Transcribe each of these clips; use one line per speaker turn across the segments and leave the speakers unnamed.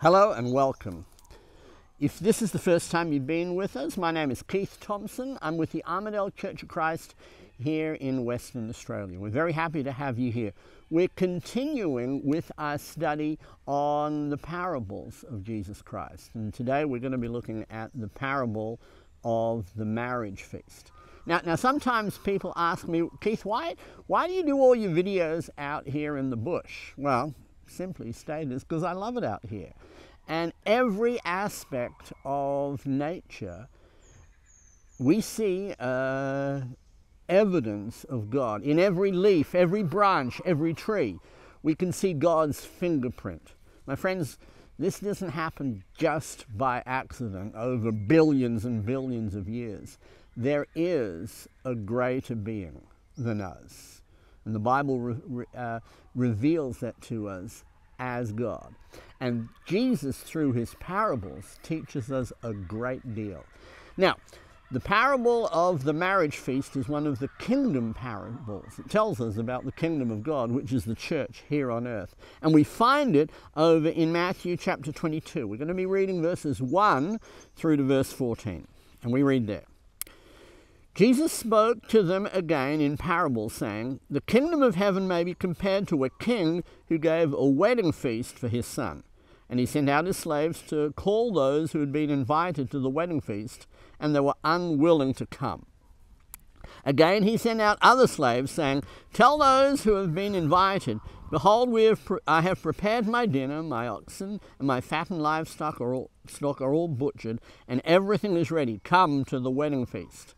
Hello and welcome. If this is the first time you've been with us, my name is Keith Thompson. I'm with the Armadale Church of Christ here in Western Australia. We're very happy to have you here. We're continuing with our study on the parables of Jesus Christ. And today we're going to be looking at the parable of the marriage feast. Now, now sometimes people ask me, Keith, why, why do you do all your videos out here in the bush? Well, simply stated, because I love it out here. And every aspect of nature, we see uh, evidence of God. In every leaf, every branch, every tree, we can see God's fingerprint. My friends, this doesn't happen just by accident over billions and billions of years. There is a greater being than us. And the Bible re uh, reveals that to us as God. And Jesus, through his parables, teaches us a great deal. Now, the parable of the marriage feast is one of the kingdom parables. It tells us about the kingdom of God, which is the church here on earth. And we find it over in Matthew chapter 22. We're going to be reading verses 1 through to verse 14. And we read there. Jesus spoke to them again in parables, saying, The kingdom of heaven may be compared to a king who gave a wedding feast for his son. And he sent out his slaves to call those who had been invited to the wedding feast, and they were unwilling to come. Again, he sent out other slaves, saying, Tell those who have been invited, Behold, we have I have prepared my dinner, my oxen and my fattened livestock are all, stock are all butchered, and everything is ready. Come to the wedding feast.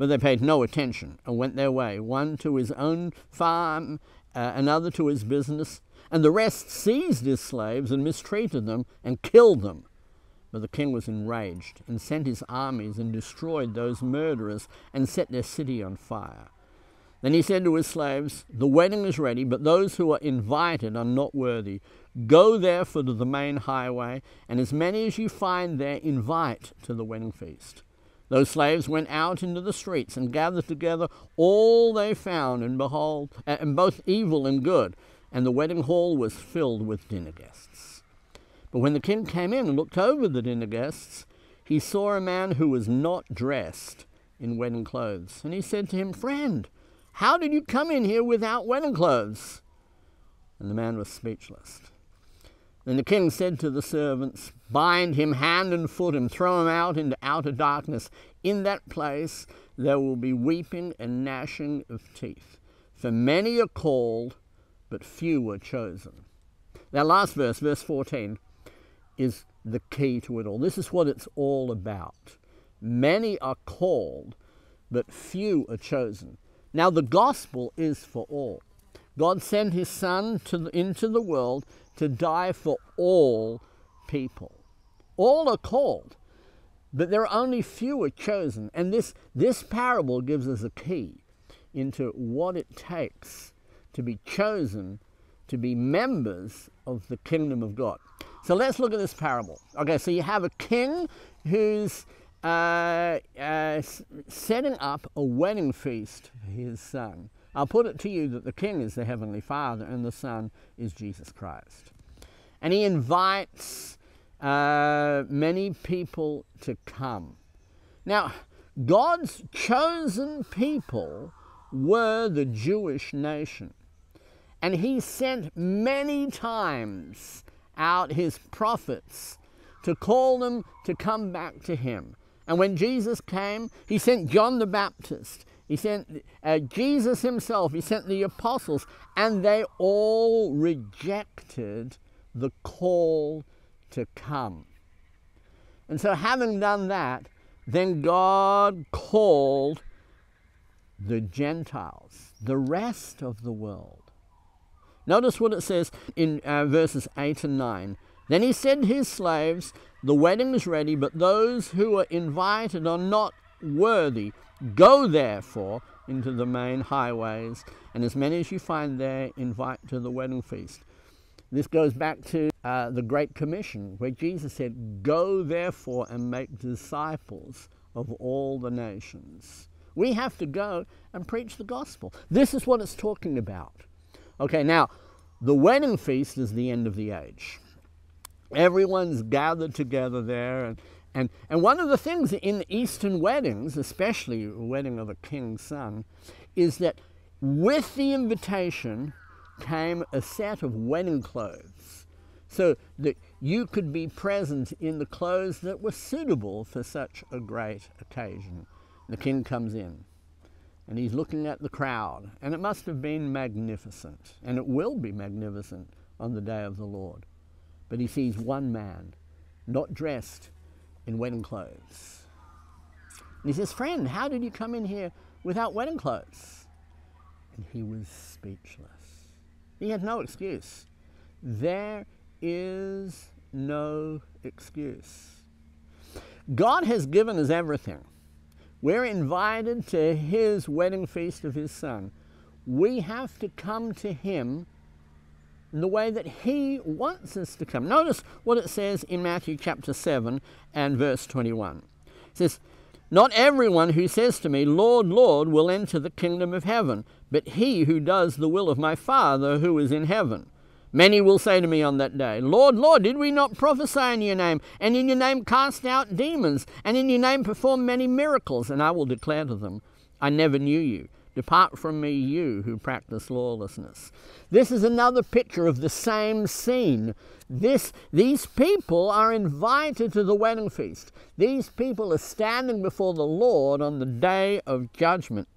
But they paid no attention and went their way, one to his own farm, uh, another to his business, and the rest seized his slaves and mistreated them and killed them. But the king was enraged and sent his armies and destroyed those murderers and set their city on fire. Then he said to his slaves, The wedding is ready, but those who are invited are not worthy. Go therefore to the main highway, and as many as you find there, invite to the wedding feast. Those slaves went out into the streets and gathered together all they found, and behold, and both evil and good, and the wedding hall was filled with dinner guests. But when the king came in and looked over the dinner guests, he saw a man who was not dressed in wedding clothes. And he said to him, Friend, how did you come in here without wedding clothes? And the man was speechless. Then the king said to the servants, Bind him hand and foot and throw him out into outer darkness. In that place there will be weeping and gnashing of teeth. For many are called, but few are chosen. That last verse, verse 14, is the key to it all. This is what it's all about. Many are called, but few are chosen. Now, the gospel is for all. God sent his Son to into the world to die for all people. All are called, but there are only few are chosen. And this, this parable gives us a key into what it takes to be chosen to be members of the kingdom of God. So let's look at this parable. Okay, so you have a king who's uh, uh, setting up a wedding feast for his son. I'll put it to you that the King is the Heavenly Father and the Son is Jesus Christ. And he invites uh, many people to come. Now, God's chosen people were the Jewish nation. And he sent many times out his prophets to call them to come back to him. And when Jesus came, he sent John the Baptist he sent uh, Jesus himself, he sent the apostles, and they all rejected the call to come. And so, having done that, then God called the Gentiles, the rest of the world. Notice what it says in uh, verses 8 and 9. Then he said to his slaves, The wedding is ready, but those who are invited are not worthy. Go therefore into the main highways, and as many as you find there, invite to the wedding feast. This goes back to uh, the Great Commission, where Jesus said, Go therefore and make disciples of all the nations. We have to go and preach the gospel. This is what it's talking about. Okay, now, the wedding feast is the end of the age. Everyone's gathered together there. And, and, and one of the things in Eastern weddings, especially a wedding of a king's son, is that with the invitation came a set of wedding clothes so that you could be present in the clothes that were suitable for such a great occasion. The king comes in and he's looking at the crowd, and it must have been magnificent, and it will be magnificent on the day of the Lord. But he sees one man, not dressed in wedding clothes. And he says, Friend, how did you come in here without wedding clothes? And he was speechless. He had no excuse. There is no excuse. God has given us everything. We're invited to his wedding feast of his son. We have to come to him the way that he wants us to come. Notice what it says in Matthew chapter 7 and verse 21. It says, Not everyone who says to me, Lord, Lord, will enter the kingdom of heaven, but he who does the will of my Father who is in heaven. Many will say to me on that day, Lord, Lord, did we not prophesy in your name, and in your name cast out demons, and in your name perform many miracles? And I will declare to them, I never knew you. Depart from me, you who practice lawlessness. This is another picture of the same scene. This, these people are invited to the wedding feast. These people are standing before the Lord on the day of judgment.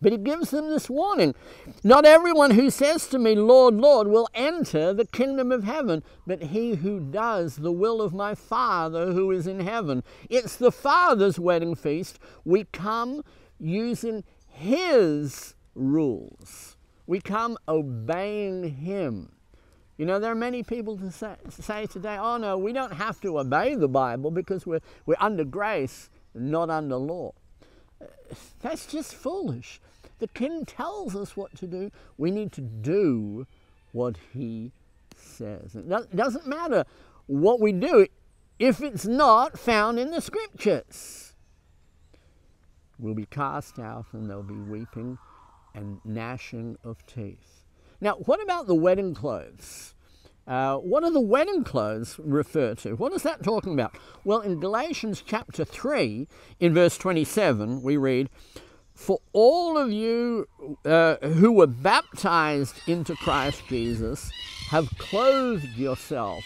But he gives them this warning Not everyone who says to me, Lord, Lord, will enter the kingdom of heaven, but he who does the will of my Father who is in heaven. It's the Father's wedding feast. We come using his rules, we come obeying him. You know, there are many people to say, say today, oh no, we don't have to obey the Bible because we're, we're under grace, not under law. That's just foolish. The king tells us what to do. We need to do what he says. It doesn't matter what we do if it's not found in the scriptures. We'll be cast out and there'll be weeping and gnashing of teeth. Now, what about the wedding clothes? Uh, what do the wedding clothes refer to? What is that talking about? Well, in Galatians chapter 3, in verse 27, we read, For all of you uh, who were baptized into Christ Jesus have clothed yourself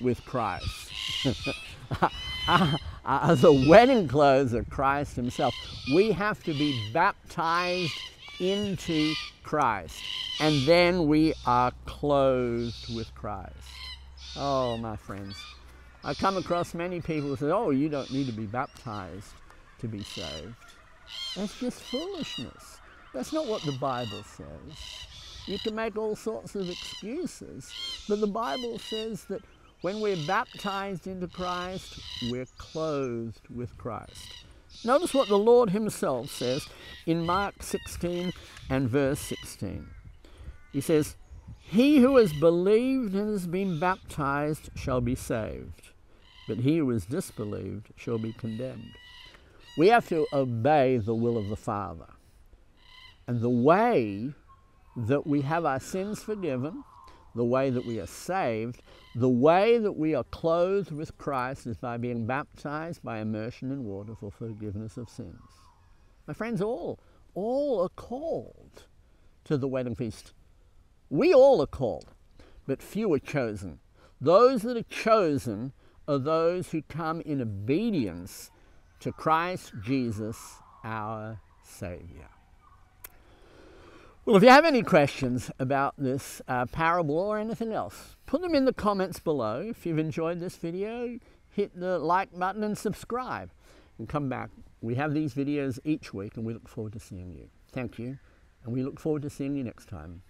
with Christ. uh, the wedding clothes of Christ Himself. We have to be baptized into Christ. And then we are clothed with Christ. Oh, my friends. I come across many people who say, oh, you don't need to be baptized to be saved. That's just foolishness. That's not what the Bible says. You can make all sorts of excuses, but the Bible says that when we're baptized into Christ, we're clothed with Christ. Notice what the Lord Himself says in Mark 16 and verse 16. He says, He who has believed and has been baptized shall be saved, but he who has disbelieved shall be condemned. We have to obey the will of the Father. And the way that we have our sins forgiven, the way that we are saved, the way that we are clothed with Christ is by being baptized by immersion in water for forgiveness of sins. My friends, all, all are called to the wedding feast. We all are called, but few are chosen. Those that are chosen are those who come in obedience to Christ Jesus, our Savior. Well, if you have any questions about this uh, parable or anything else, put them in the comments below. If you've enjoyed this video, hit the like button and subscribe and come back. We have these videos each week and we look forward to seeing you. Thank you, and we look forward to seeing you next time.